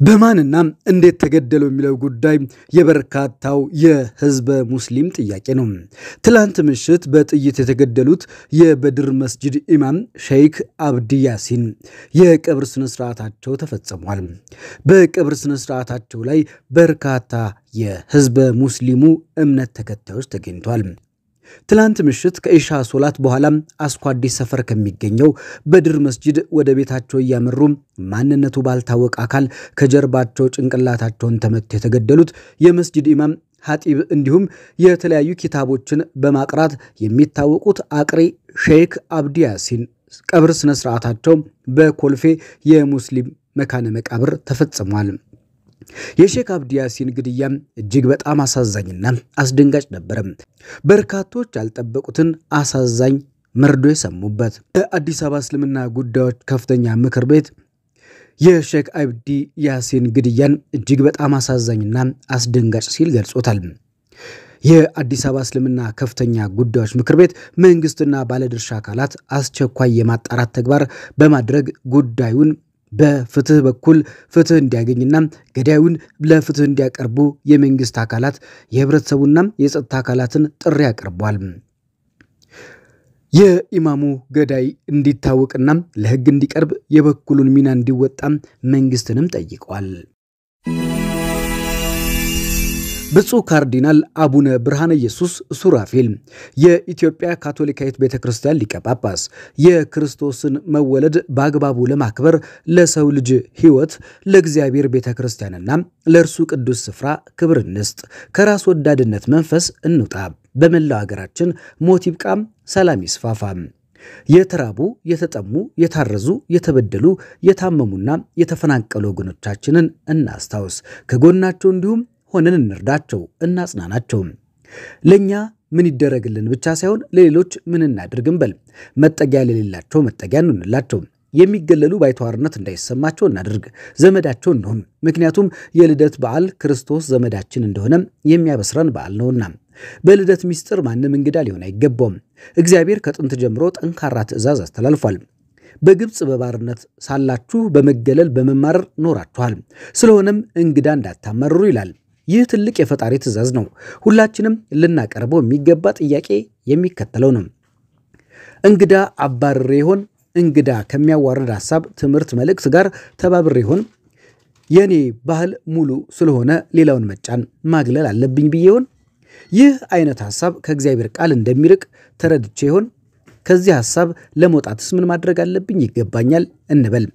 በማንና እንዴት ተገደሉ የሚለው ጉዳይ የበርካታው የህዝበ ሙስሊም ጥያቄ ነው። ትላንት ምሽት በጥይት የተገደሉት የበድር መስጂድ ኢማም ሸይክ አብዲ ያሲን የቀብር ስነስርዓታቸው ተፈጽሟል። በቀብር ስነስርዓታቸው ላይ በርካታ የህዝበ ሙስሊሙ እምነት ተከታዮች ተገኝተዋል። ትላንት ምሽት ከኢሻ ሶላት በኋላ አስኮ አዲስ ሰፈር ከሚገኘው በድር መስጂድ ወደ ቤታቸው እያመሩ ማንነቱ ባልታወቀ አካል ከጀርባቸው ጭንቅላታቸውን ተመትተው የተገደሉት የመስጂድ ኢማም ሐጢብ እንዲሁም የተለያዩ ኪታቦችን በማቅራት የሚታወቁት አቅሪ ሼክ አብዲ ያሲን ቀብር ስነስርዓታቸው በኮልፌ የሙስሊም መካነ መቃብር ተፈጽሟል። የሼክ አብዲ ያሲን ግድያም እጅግ በጣም አሳዛኝና አስደንጋጭ ነበረ። በርካቶች ያልጠበቁትን አሳዛኝ መርዶ የሰሙበት የአዲስ አበባ እስልምና ጉዳዮች ከፍተኛ ምክር ቤት የሼክ አብዲ ያሲን ግድያን እጅግ በጣም አሳዛኝና አስደንጋጭ ሲል ገልጾታል። የአዲስ አበባ እስልምና ከፍተኛ ጉዳዮች ምክር ቤት መንግስትና ባለድርሻ አካላት አስቸኳይ የማጣራት ተግባር በማድረግ ጉዳዩን በፍትህ በኩል ፍትህ እንዲያገኝና ገዳዩን ለፍትህ እንዲያቀርቡ የመንግስት አካላት የህብረተሰቡና የጸጥታ አካላትን ጥሪ አቅርቧል። የኢማሙ ገዳይ እንዲታወቅና ለህግ እንዲቀርብ የበኩሉን ሚና እንዲወጣም መንግስትንም ጠይቀዋል። ብፁዕ ካርዲናል አቡነ ብርሃነ ኢየሱስ ሱራፌል የኢትዮጵያ ካቶሊካዊት ቤተ ክርስቲያን ሊቀ ጳጳስ የክርስቶስን መወለድ በአግባቡ ለማክበር ለሰው ልጅ ሕይወት ለእግዚአብሔር ቤተ ክርስቲያንና ለእርሱ ቅዱስ ስፍራ ክብር እንስጥ፣ ከራስ ወዳድነት መንፈስ እንውጣ፣ በመላው ሀገራችን ሞት ይብቃም፣ ሰላም ይስፋፋም። የተራቡ፣ የተጠሙ፣ የታረዙ፣ የተበደሉ፣ የታመሙና የተፈናቀሉ ወገኖቻችንን እናስታውስ፣ ከጎናቸው እንዲሁም ሆነን እንርዳቸው፣ እናጽናናቸው። ለእኛ ምን ይደረግልን ብቻ ሳይሆን ለሌሎች ምን እናድርግም በል። መጠጊያ ለሌላቸው መጠጊያ እንሆንላቸው። የሚገለሉ ባይተዋርነት እንዳይሰማቸው እናድርግ፣ ዘመዳቸው እንሆን። ምክንያቱም የልደት በዓል ክርስቶስ ዘመዳችን እንደሆነ የሚያበስረን በዓል ነውና። በልደት ምስጢር ማንም እንግዳ ሊሆን አይገባውም። እግዚአብሔር ከጥንት ጀምሮ ጠንካራ ትእዛዝ አስተላልፏል። በግብፅ በባርነት ሳላችሁ በመገለል በመማረር ኖራችኋል። ስለሆነም እንግዳ እንዳታማርሩ ይላል። ይህ ትልቅ የፈጣሪ ትእዛዝ ነው። ሁላችንም ልናቀርበው የሚገባ ጥያቄ የሚከተለው ነው። እንግዳ አባርሬ ይሆን? እንግዳ ከሚያዋርድ ሐሳብ፣ ትምህርት፣ መልእክት ጋር ተባብሬ ይሆን? የእኔ ባህል ሙሉ ስለሆነ ሌላውን መጫን ማግለል አለብኝ ብዬ ይሆን? ይህ አይነት ሐሳብ ከእግዚአብሔር ቃል እንደሚርቅ ተረድቼ ይሆን? ከዚህ ሐሳብ ለመውጣትስ ምን ማድረግ አለብኝ? ይገባኛል እንበል።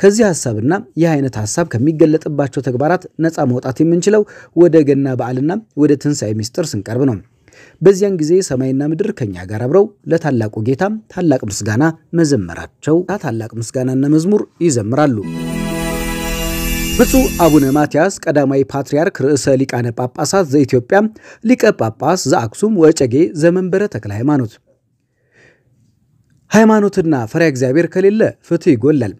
ከዚህ ሐሳብና ይህ አይነት ሐሳብ ከሚገለጥባቸው ተግባራት ነፃ መውጣት የምንችለው ወደ ገና በዓልና ወደ ትንሣኤ ምስጢር ስንቀርብ ነው። በዚያን ጊዜ ሰማይና ምድር ከኛ ጋር አብረው ለታላቁ ጌታ ታላቅ ምስጋና መዘመራቸው ታላቅ ምስጋናና መዝሙር ይዘምራሉ። ብፁዕ አቡነ ማትያስ ቀዳማዊ ፓትርያርክ ርዕሰ ሊቃነ ጳጳሳት ዘኢትዮጵያ ሊቀ ጳጳስ ዘአክሱም ወጨጌ ዘመንበረ ተክለ ሃይማኖት ሃይማኖትና ፈሪያ እግዚአብሔር ከሌለ ፍትህ ይጎላል።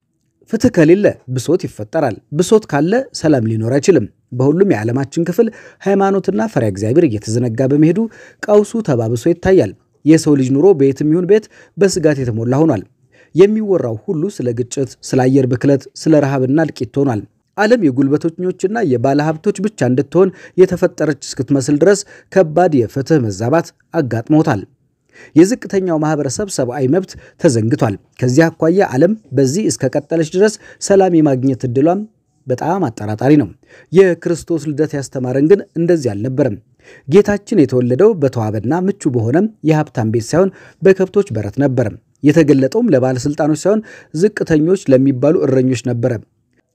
ፍትህ ከሌለ ብሶት ይፈጠራል። ብሶት ካለ ሰላም ሊኖር አይችልም። በሁሉም የዓለማችን ክፍል ሃይማኖትና ፈሪያ እግዚአብሔር እየተዘነጋ በመሄዱ ቀውሱ ተባብሶ ይታያል። የሰው ልጅ ኑሮ በየትም ይሁን ቤት በስጋት የተሞላ ሆኗል። የሚወራው ሁሉ ስለ ግጭት፣ ስለ አየር ብክለት፣ ስለ ረሃብና እልቂት ሆኗል። ዓለም የጉልበተኞችና የባለ ሀብቶች ብቻ እንድትሆን የተፈጠረች እስክትመስል ድረስ ከባድ የፍትህ መዛባት አጋጥሞታል። የዝቅተኛው ማህበረሰብ ሰብአዊ መብት ተዘንግቷል። ከዚህ አኳያ ዓለም በዚህ እስከቀጠለች ድረስ ሰላም የማግኘት እድሏም በጣም አጠራጣሪ ነው። የክርስቶስ ልደት ያስተማረን ግን እንደዚህ አልነበረም። ጌታችን የተወለደው በተዋበና ምቹ በሆነም የሀብታም ቤት ሳይሆን በከብቶች በረት ነበረ። የተገለጠውም ለባለሥልጣኖች ሳይሆን ዝቅተኞች ለሚባሉ እረኞች ነበረ።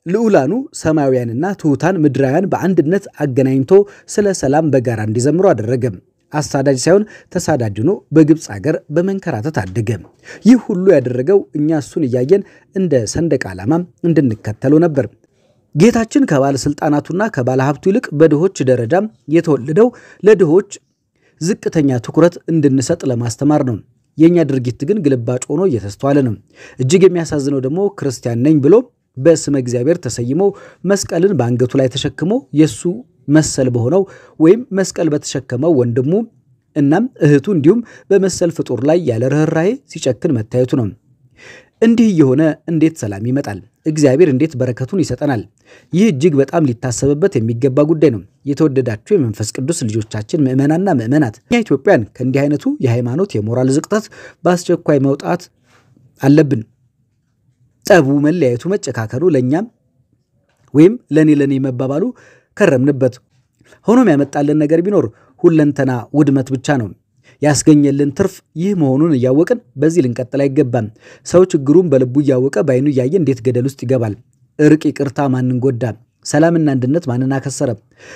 ልዑላኑ ሰማያውያንና ትሑታን ምድራውያን በአንድነት አገናኝቶ ስለ ሰላም በጋራ እንዲዘምሩ አደረገ። አሳዳጅ ሳይሆን ተሳዳጅ ሆኖ በግብፅ ሀገር በመንከራተት አደገ። ይህ ሁሉ ያደረገው እኛ እሱን እያየን እንደ ሰንደቅ ዓላማ እንድንከተለው ነበር። ጌታችን ከባለሥልጣናቱና ከባለሀብቱ ይልቅ በድሆች ደረጃ የተወለደው ለድሆች ዝቅተኛ ትኩረት እንድንሰጥ ለማስተማር ነው። የእኛ ድርጊት ግን ግልባጭ ሆኖ እየተስተዋለ ነው። እጅግ የሚያሳዝነው ደግሞ ክርስቲያን ነኝ ብሎ በስመ እግዚአብሔር ተሰይሞ መስቀልን በአንገቱ ላይ ተሸክሞ የእሱ መሰል በሆነው ወይም መስቀል በተሸከመው ወንድሙ እናም እህቱ እንዲሁም በመሰል ፍጡር ላይ ያለ ርኅራኄ ሲጨክን መታየቱ ነው። እንዲህ እየሆነ እንዴት ሰላም ይመጣል? እግዚአብሔር እንዴት በረከቱን ይሰጠናል? ይህ እጅግ በጣም ሊታሰብበት የሚገባ ጉዳይ ነው። የተወደዳችሁ የመንፈስ ቅዱስ ልጆቻችን ምዕመናና ምዕመናት፣ እኛ ኢትዮጵያን ከእንዲህ አይነቱ የሃይማኖት የሞራል ዝቅጠት በአስቸኳይ መውጣት አለብን። ጠቡ፣ መለያየቱ፣ መጨካከሉ ለእኛም ወይም ለእኔ ለእኔ መባባሉ ከረምንበት። ሆኖም ያመጣልን ነገር ቢኖር ሁለንተና ውድመት ብቻ ነው። ያስገኘልን ትርፍ ይህ መሆኑን እያወቅን በዚህ ልንቀጥል አይገባም። ሰው ችግሩን በልቡ እያወቀ በዓይኑ እያየ እንዴት ገደል ውስጥ ይገባል? እርቅ፣ ይቅርታ ማንን ጎዳ? ሰላምና አንድነት ማንን አከሰረ?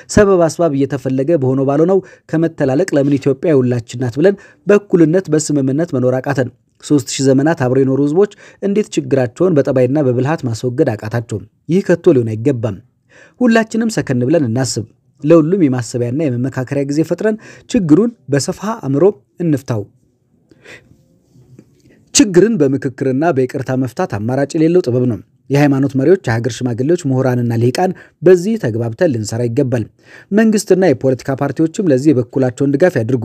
ሰበብ አስባብ እየተፈለገ በሆነው ባልሆነው ከመተላለቅ ለምን ኢትዮጵያ የሁላችን ናት ብለን በእኩልነት በስምምነት መኖር አቃተን? ሶስት ሺህ ዘመናት አብረው የኖሩ ህዝቦች እንዴት ችግራቸውን በጠባይና በብልሃት ማስወገድ አቃታቸው? ይህ ከቶ ሊሆን አይገባም። ሁላችንም ሰከን ብለን እናስብ። ለሁሉም የማሰቢያና የመመካከሪያ ጊዜ ፈጥረን ችግሩን በሰፋ አእምሮ እንፍታው። ችግርን በምክክርና በይቅርታ መፍታት አማራጭ የሌለው ጥበብ ነው። የሃይማኖት መሪዎች፣ የሀገር ሽማግሌዎች፣ ምሁራንና ልሂቃን በዚህ ተግባብተን ልንሰራ ይገባል። መንግስትና የፖለቲካ ፓርቲዎችም ለዚህ የበኩላቸውን ድጋፍ ያድርጉ።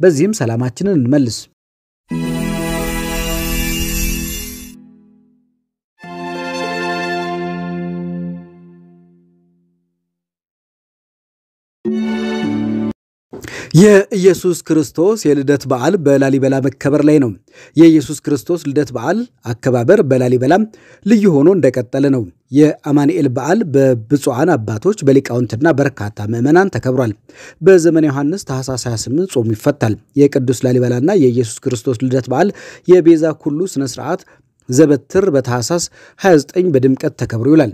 በዚህም ሰላማችንን እንመልስ። የኢየሱስ ክርስቶስ የልደት በዓል በላሊበላ መከበር ላይ ነው። የኢየሱስ ክርስቶስ ልደት በዓል አከባበር በላሊበላ ልዩ ሆኖ እንደቀጠለ ነው። የአማኑኤል በዓል በብፁዓን አባቶች በሊቃውንትና በርካታ ምዕመናን ተከብሯል። በዘመነ ዮሐንስ ታኅሳስ 28 ጾሙ ይፈታል። የቅዱስ ላሊበላና የኢየሱስ ክርስቶስ ልደት በዓል የቤዛ ኩሉ ስነ ስርዓት ዘበትር በታኅሳስ 29 በድምቀት ተከብሮ ይውላል።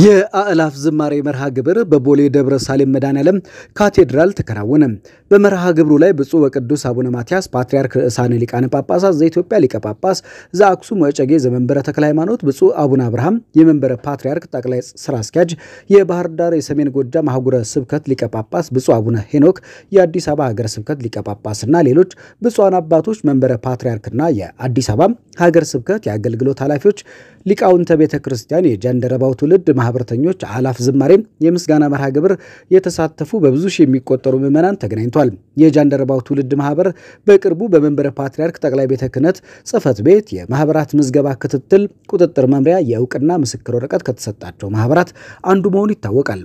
የአእላፍ ዝማሬ መርሃ ግብር በቦሌ ደብረ ሳሌም መድኃኔዓለም ካቴድራል ተከናወነ። በመርሃ ግብሩ ላይ ብፁዕ ወቅዱስ አቡነ ማትያስ ፓትርያርክ ርዕሳነ ሊቃነ ጳጳሳት ዘኢትዮጵያ ሊቀ ጳጳስ ዘአክሱም ወዕጨጌ ዘመንበረ ተክለ ሃይማኖት፣ ብፁዕ አቡነ አብርሃም የመንበረ ፓትርያርክ ጠቅላይ ስራ አስኪያጅ፣ የባህር ዳር የሰሜን ጎጃም አህጉረ ስብከት ሊቀ ጳጳስ፣ ብፁዕ አቡነ ሄኖክ የአዲስ አበባ ሀገረ ስብከት ሊቀ ጳጳስና ሌሎች ብፁዓን አባቶች፣ መንበረ ፓትርያርክና የአዲስ አበባ ሀገረ ስብከት የአገልግሎት ኃላፊዎች፣ ሊቃውንተ ቤተ ክርስቲያን፣ የጃንደረባው ትውልድ ማህበረተኞች፣ አእላፍ ዝማሬም የምስጋና መርሃ ግብር የተሳተፉ በብዙ ሺህ የሚቆጠሩ ምዕመናን ተገናኝቷል። የጃንደረባው ትውልድ ማህበር በቅርቡ በመንበረ ፓትርያርክ ጠቅላይ ቤተ ክህነት ጽሕፈት ቤት የማህበራት ምዝገባ ክትትል ቁጥጥር መምሪያ የእውቅና ምስክር ወረቀት ከተሰጣቸው ማህበራት አንዱ መሆኑ ይታወቃል።